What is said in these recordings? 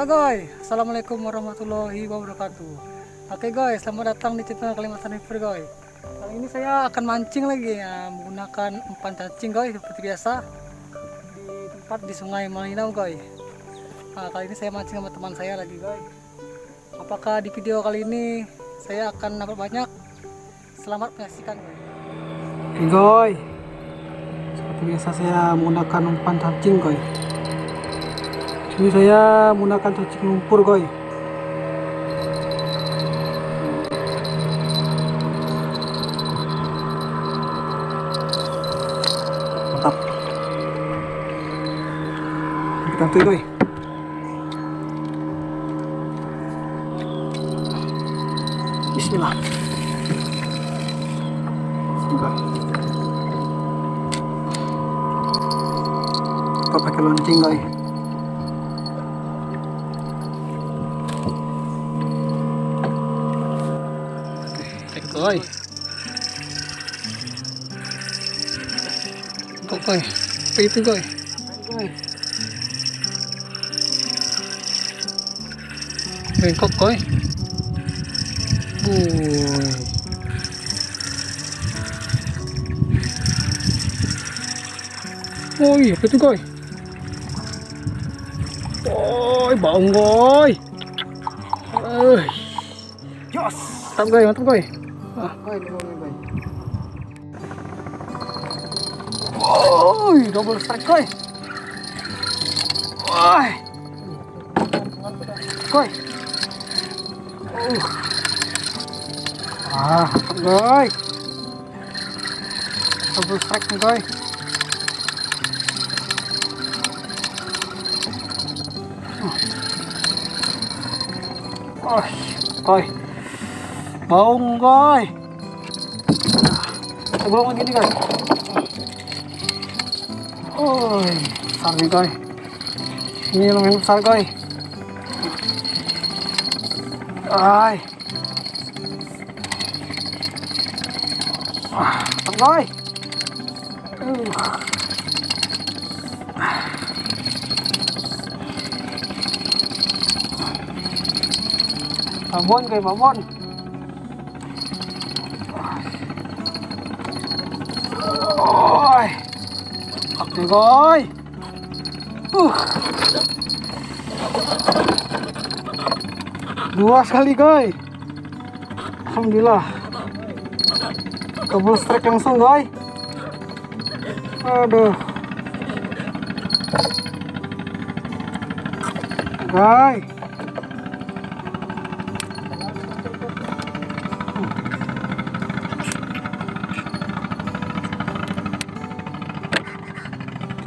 Halo guys, Assalamualaikum warahmatullahi wabarakatuh. Oke guys, selamat datang di channel Kalimantan River guys Kali ini saya akan mancing lagi ya Menggunakan umpan cacing guys, seperti biasa Di tempat di sungai Malinau guys nah, Kali ini saya mancing sama teman saya lagi guys Apakah di video kali ini saya akan dapat banyak? Selamat menyaksikan guys Oke guys Seperti biasa saya menggunakan umpan cacing guys ini saya menggunakan cacing lumpur guys mantap. Kita tuh guys Bismillah. Bismillah. Kita pakai lonceng guys Oi. Kok koy? Apa itu koy? Bengkok koy. Wuih. Oi, apa itu koy? Oi, baung koy. Eh. Jos. Mantap koy, mantap koy. Ah. Oi, double strike coi. Ôi. Coi. À, Ah. Double strike coi. Ôi, coi. Bông Baung koy. Sebelum gini guys. Oh, besar nih guys. Ini lumayan besar guys. Ay. Ah, guys. Uh. Babon guys, Goy. Uh. Dua sekali, Goy. Alhamdulillah. Double strike langsung, Goy. Aduh. Goy.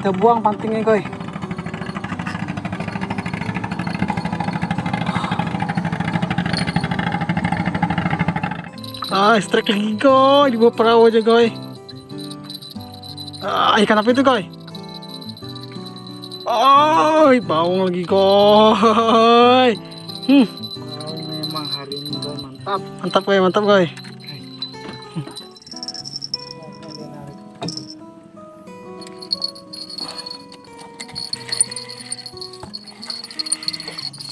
Kita buang pantingnya guys ah strike lagi guys di bawah perahu aja guys ah ikan apa itu guys oh baung lagi guys hmm. Oh, memang hari ini guys mantap. mantap guys mantap guys kecil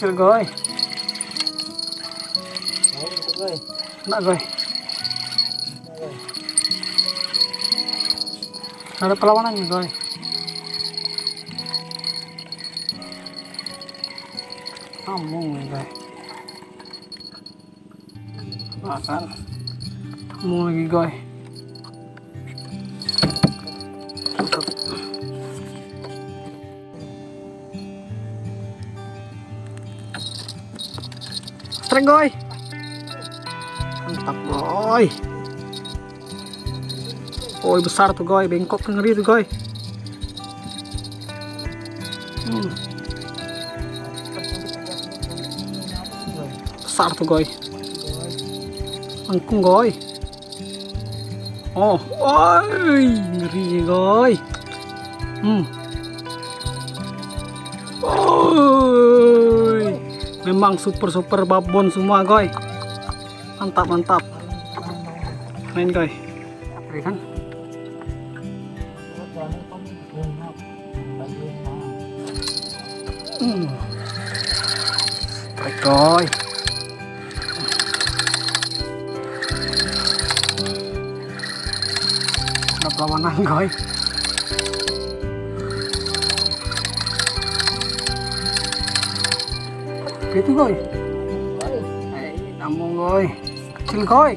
guys rồi. Itu guys. nak guys ada perlawanannya guys rồi nih rồi. Makan sambung lagi guys Streng guys mantap boy oh besar tuh guys bengkok ngeri tuh guys hmm. besar tuh guys angkung guys oh oi ngeri guys hmm memang super super babon semua guys mantap mantap main guys kan hmm. goy. Udah perlawanan goy. Gitu goy. Ay, namun goy. Kecil goy.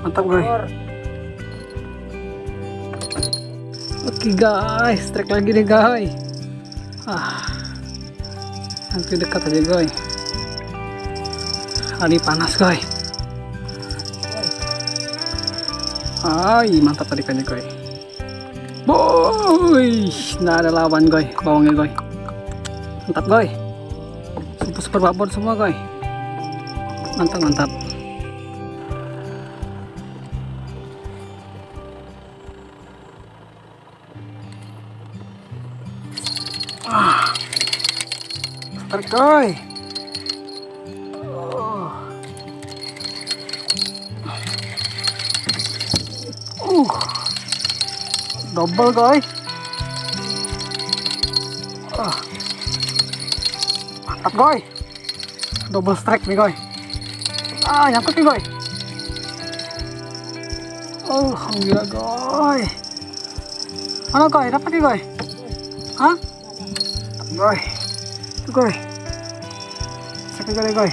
Mantap goy. Oke guys, trek lagi nih guys. Ah, nanti dekat aja guys. Hari panas guys. Ay, mantap tadi kan guys. Boy, nggak ada lawan guys, bawangnya guys. Mantap guys. Super super babon semua guys. Mantap mantap. Tarik coy. Oh. Uh. Double coy. Mantap coi Double strike nih coy. Ah, nyangkut nih coy. Oh, alhamdulillah coy. Mana coy? hả? nih coy? Hah? Coy. Itu coy. Sakit kali coy.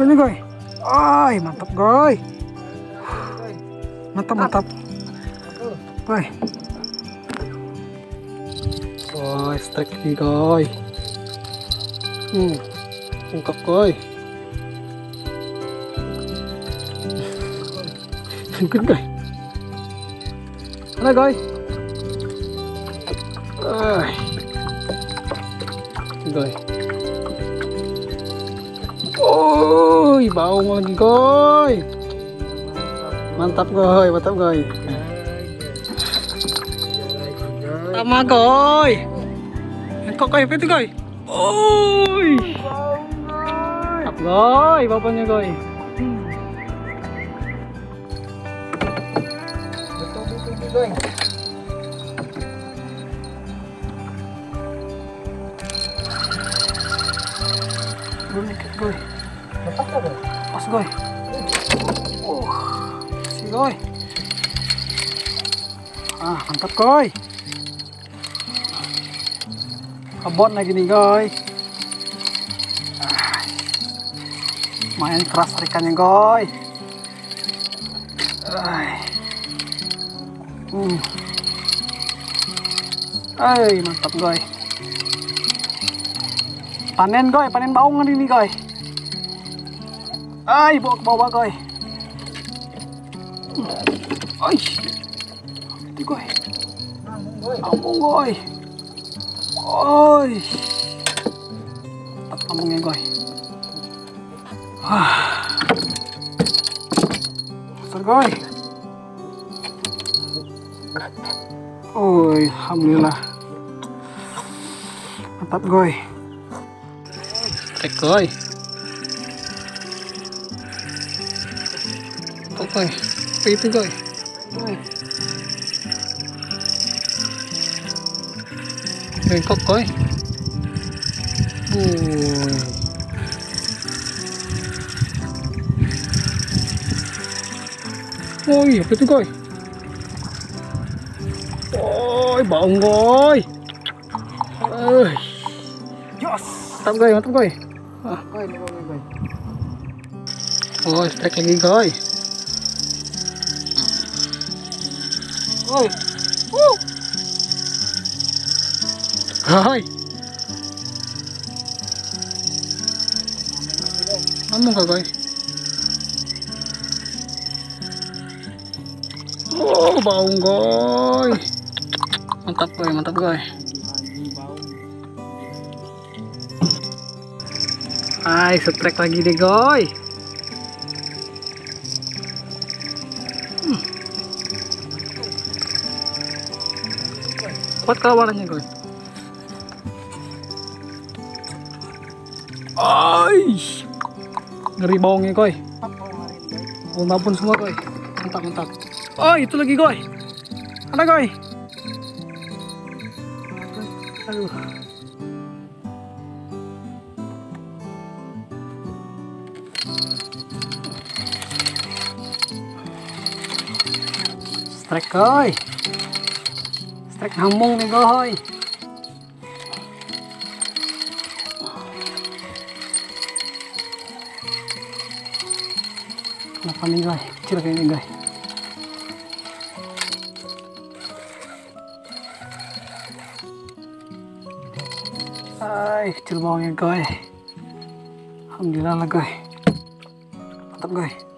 Ini ôi, Ay, mantap coi Mantap mantap. Coy. Coy, strike lagi coy. Hmm. Ungkap coy. Singkit coy. Mana coy? Ay. Coy. Oi, baung lagi coy. Mantap coy, mantap coy. Tama coy. Engkau coy, apa itu coy? Oi. Mantap coy, bapaknya coy. Belum dikit coy. Pas coy. koy ah mantap koy kebon lagi nih koy main keras tarikannya koy ah. hmm. Ay, mantap koy panen koy panen baung ini koy ay bawa ke bawah koy Ôi Đi coi Ông muốn coi Ôi Oi. Mantap ambungnya coy. Ah. Besar coy. Oi, alhamdulillah. Mantap coy. Cek coy. Mantap coy. Apa itu coy? Bengkok coy. Wuih. Oh iya, apa itu coy? Ôi, bọng rồi. Ơi. Yes. Mantap guys, mantap guys. Ah, Coy, coy, coy, oh Uh. Hai. Kamu enggak, guys? Oh, baung, guys. Mantap, guys. Mantap, guys. Hai, setrek lagi deh, guys. kuat warnanya guys Aish. ngeri bawangnya koi. Unta pun semua koi. Mantap mantap. Oh itu lagi koi. Ada koi. Aduh. Strike koi. Không mung này rồi, hambung nih đi rồi, chưa guys? Kecil kayak ini guys. Hai, kecil bawangnya guys. Alhamdulillah là cười Tập cười